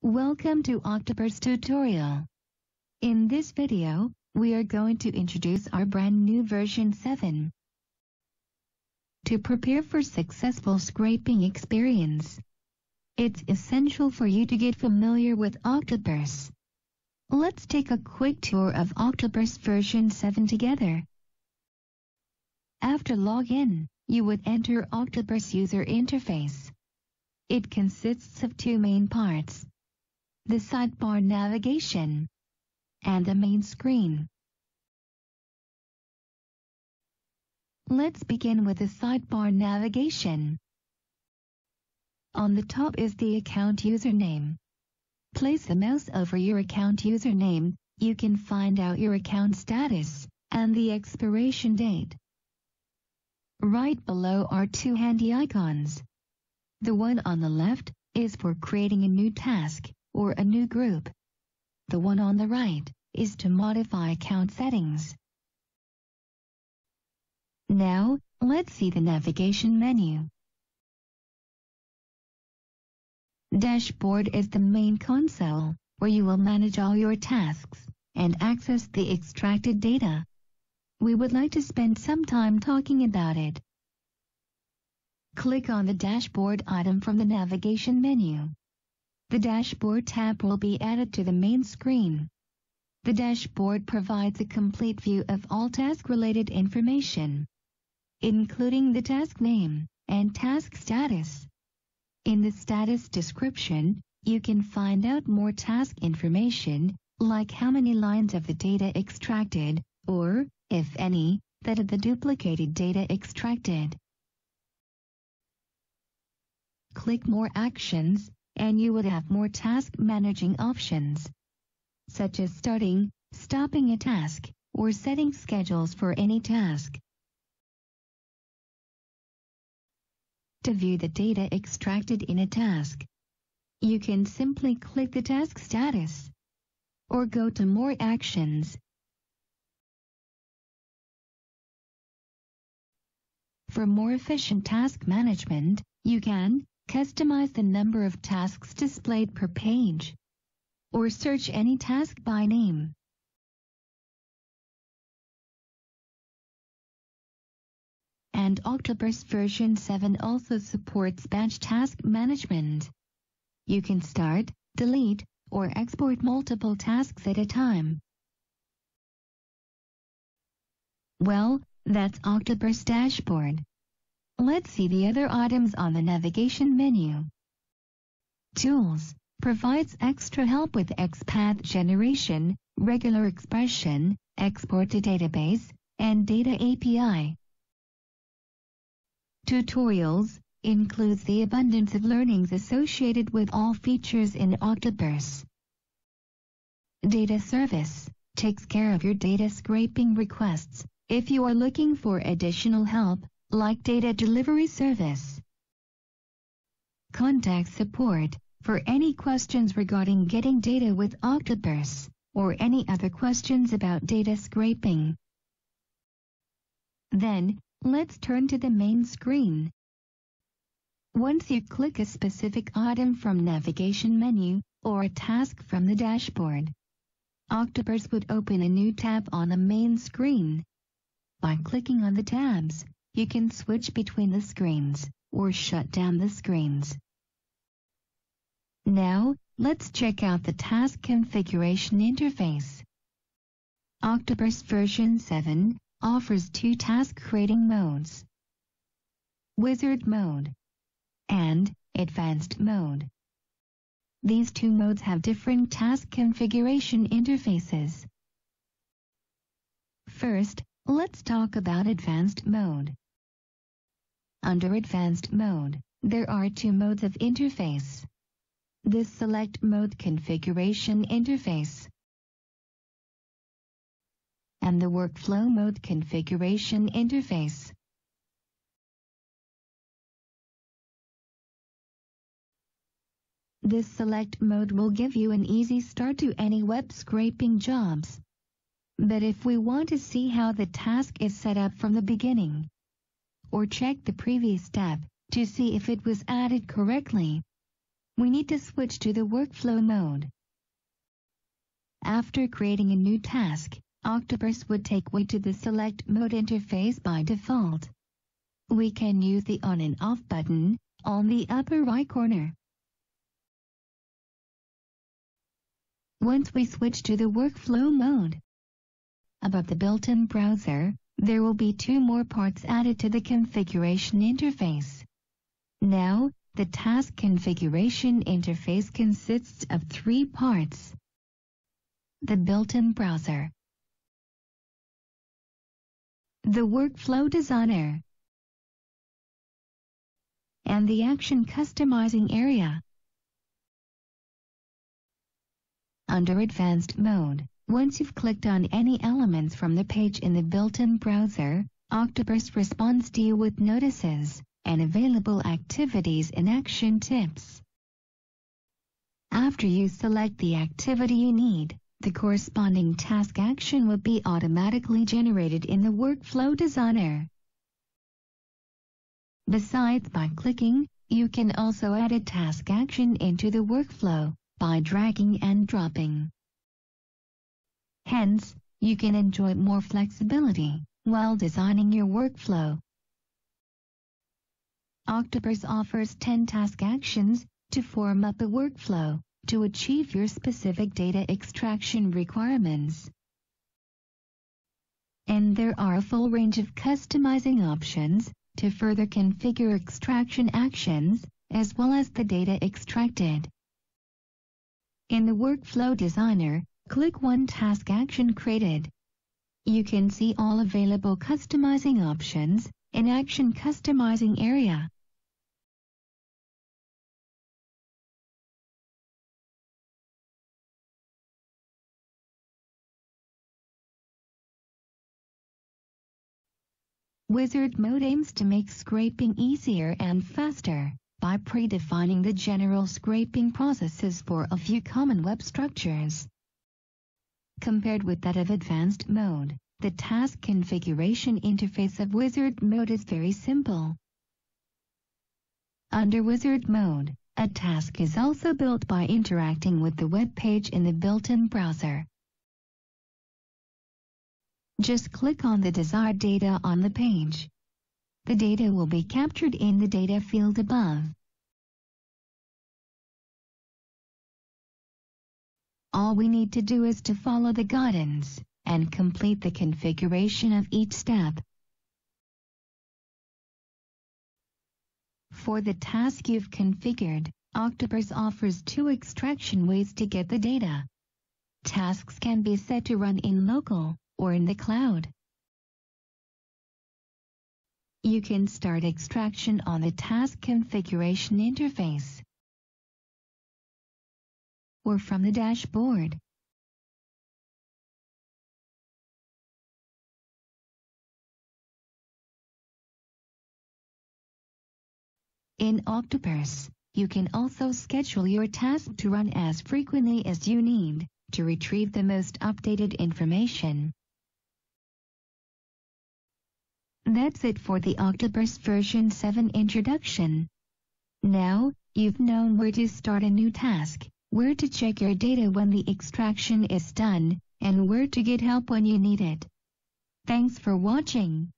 Welcome to Octoparse tutorial. In this video, we are going to introduce our brand new version 7. To prepare for successful scraping experience, it's essential for you to get familiar with Octoparse. Let's take a quick tour of Octoparse version 7 together. After login, you would enter Octoparse user interface. It consists of two main parts. The sidebar navigation and the main screen. Let's begin with the sidebar navigation. On the top is the account username. Place the mouse over your account username, you can find out your account status and the expiration date. Right below are two handy icons. The one on the left is for creating a new task or a new group. The one on the right is to modify account settings. Now, let's see the navigation menu. Dashboard is the main console, where you will manage all your tasks and access the extracted data. We would like to spend some time talking about it. Click on the dashboard item from the navigation menu. The dashboard tab will be added to the main screen. The dashboard provides a complete view of all task-related information, including the task name and task status. In the status description, you can find out more task information, like how many lines of the data extracted, or, if any, that of the duplicated data extracted. Click More Actions, and you would have more task managing options, such as starting, stopping a task, or setting schedules for any task. To view the data extracted in a task, you can simply click the task status or go to More Actions. For more efficient task management, you can Customize the number of tasks displayed per page. Or search any task by name. And Octoparse version 7 also supports batch task management. You can start, delete, or export multiple tasks at a time. Well, that's Octoparse dashboard. Let's see the other items on the navigation menu. Tools provides extra help with XPath generation, regular expression, export to database, and data API. Tutorials includes the abundance of learnings associated with all features in Octoparse. Data Service takes care of your data scraping requests. If you are looking for additional help, like data delivery service. Contact support for any questions regarding getting data with Octoparse or any other questions about data scraping. Then, let's turn to the main screen. Once you click a specific item from navigation menu or a task from the dashboard, Octoparse would open a new tab on the main screen. By clicking on the tabs, you can switch between the screens or shut down the screens. Now, let's check out the task configuration interface. Octoparse version 7 offers two task creating modes. Wizard mode and Advanced mode. These two modes have different task configuration interfaces. First, let's talk about Advanced mode. Under Advanced Mode, there are two modes of interface. The Select Mode Configuration Interface and the Workflow Mode Configuration Interface. This select mode will give you an easy start to any web scraping jobs. But if we want to see how the task is set up from the beginning, or check the previous step to see if it was added correctly. we need to switch to the workflow mode. After creating a new task, Octoparse would take we to the Select Mode interface by default. We can use the on and off button on the upper right corner. Once we switch to the workflow mode, above the built-in browser, there will be two more parts added to the configuration interface. Now, the task configuration interface consists of three parts. The built-in browser, the workflow designer, and the action customizing area. Under advanced mode, once you've clicked on any elements from the page in the built-in browser, Octoparse responds to you with notices and available activities and action tips. After you select the activity you need, the corresponding task action will be automatically generated in the Workflow Designer. Besides by clicking, you can also add a task action into the workflow by dragging and dropping. Hence, you can enjoy more flexibility while designing your workflow. Octoparse offers 10 task actions to form up a workflow to achieve your specific data extraction requirements. And there are a full range of customizing options to further configure extraction actions as well as the data extracted. In the Workflow Designer, Click One Task Action Created. You can see all available customizing options in Action Customizing area. Wizard Mode aims to make scraping easier and faster by predefining the general scraping processes for a few common web structures. Compared with that of advanced mode, the task configuration interface of wizard mode is very simple. Under wizard mode, a task is also built by interacting with the web page in the built-in browser. Just click on the desired data on the page. The data will be captured in the data field above. All we need to do is to follow the guidance and complete the configuration of each step. For the task you've configured, Octoparse offers two extraction ways to get the data. Tasks can be set to run in local or in the cloud. You can start extraction on the task configuration interface or from the dashboard. In Octoparse, you can also schedule your task to run as frequently as you need to retrieve the most updated information. That's it for the Octoparse version 7 introduction. Now, you've known where to start a new task where to check your data when the extraction is done, and where to get help when you need it. Thanks for watching.